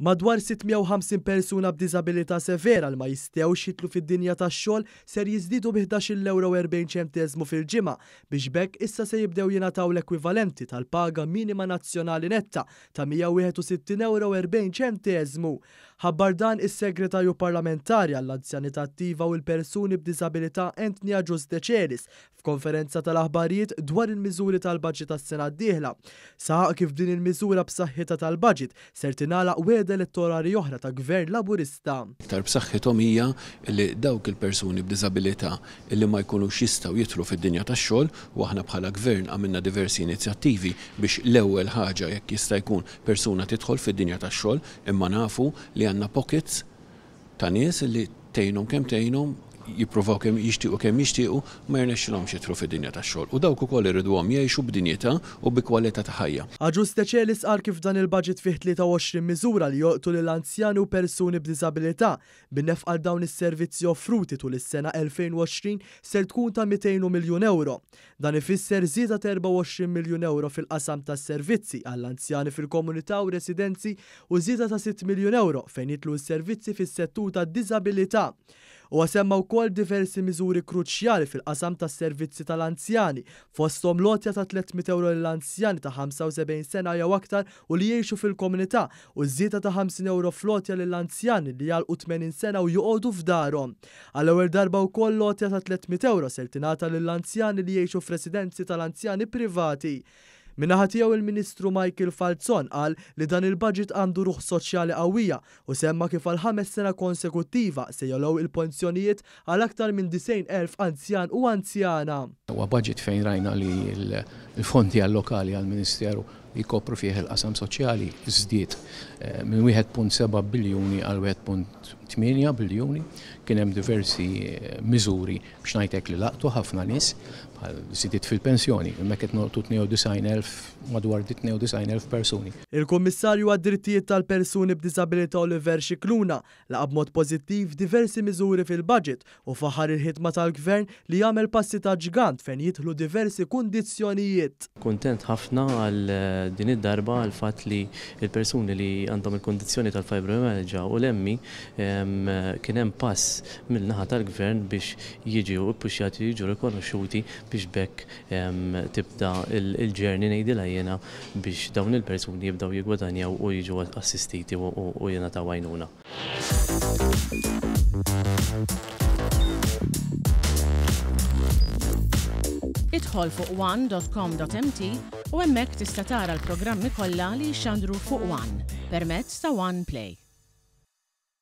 Madwar 650 persuna b'diżabilità severa li ma jistgħux jidħlu fid-dinja tax-xogħol ser jiżdiedu bi ħdax-il ewro u erbgħin ċenteżmu fil-ġimgħa biex b'hekk issa se jibdew jingħataw l-ekwivalenti tal-paga minima nazzjonali netta ta' 161 ewro u erbgħin ċenteżmu. Ħabbar dan is-Segretarju Parlamentari għall-Anzjanità Attiva u l-Persuni b'Diżabilità Anthony Agius Decelis F'konferenza tal-aħbarijiet dwar il-miżuri tal-baġit għas-sena d-dieħla, saħaq kif din il-miżura b'saħħitha tal-baġit ser tingħalaq wegħda elettorali oħra ta' Gvern Laburista. Iktar b'saħħithom hija li dawk il-persuni b'diżabilità li ma jkunux jistgħu jidħlu fid-dinja tax-xogħol, u aħna bħala Gvern għamilna diversi inizjattivi biex l-ewwel ħaġa jekk jista' jkun persuna tidħol fid-dinja tax-xogħol, imma nafu li għandna pockets, ta' nies li tgħinhom kemm tgħinhom, jippruvaw kemm jixtiequ kemm jixtiequ, ma jirnexxilhomx jidħlu fid-dinja tax-xogħol. U dawk ukoll irriduhom jgħixu b'dinjità u bi kwalità ta' ħajja. Agius Decelis qal kif dan il-budget fih 23 miżura li jolqtu lil anzjani u persuni b'diżabilità, bin-nefqa għal dawn is-servizzi offruti tul is-sena 2020 ser tkun ta' 200 miljun ewro. Dan ifisser żieda ta' 24 miljun ewro fil-qasam tas-servizzi għall-anzjani fil-komunità u residenzi u żieda ta' sitt miljun ewro fejn jidħlu s-servizzi fis-settur tad-diżabilità. Huwa semma wkoll diversi miżuri kruċjali fil-qasam tas-servizzi tal-anzjani, fosthom l-għotja ta' 300 ewro lil anzjani ta' 75 sena jew aktar u li jgħixu fil-komunità, u ż-żieda ta' 50 ewro fl-għotja lil anzjani li jagħlqu 80 sena u joqogħdu f'darhom. Għal ewwel darba wkoll l-għotja ta' 300 ewro ser tingħata lil anzjani li jgħixu f'residenzi tal-anzjani privati. Min-naħa tiegħu il-Ministru Michael Falzon qal li dan il-budget għandu ruħ soċjali qawwija Hu semma kif għal ħames sena konsekuttiva se jogħlow il-ponzjonijiet għal aktar minn 90 elf anzjan u anzjana. Huwa budget fejn rajna li l-fondi allokali għall-Ministeru li jkopru fih il-qasam soċjali żdied minn 1.7 biljuni għal 1.8 biljuni. Kien hemm diversi miżuri X'ngħidlek li laqtu ħafna nies bħal żidiet fil-pensjoni, hemmhekk qed nolqtu 92 elf, madwar 92 elf persuni. Il-Kummissarju għad-Drittijiet tal-Persuni b'Diżabilità Oliver Scicluna laqa' b'mod pożittiv diversi miżuri fil-Budget u faħħar il-ħidma tal-Gvern li għamel passi ta' ġgant fejn jidħlu diversi kundizzjonijiet. Kuntent ħafna għal din id-darba għall-fatt li l-persuni li għandhom il-kundizzjoni tal-fibromialgia u l-ME kien hemm pass mill-naħa tal-Gvern biex jiġu ippuxxjati u jiġu rikonoxxuti biex b'hekk tibda l-journey ngħidilha jiena biex dawn il-persuni jibdew jiggwadanjaw u jiġu assistiti u jingħataw għajnuna. Idħol fuq one.com.mt u hemmhekk tista' tara l-programmi kollha li jixxandru fuq one permezz ta' One Play.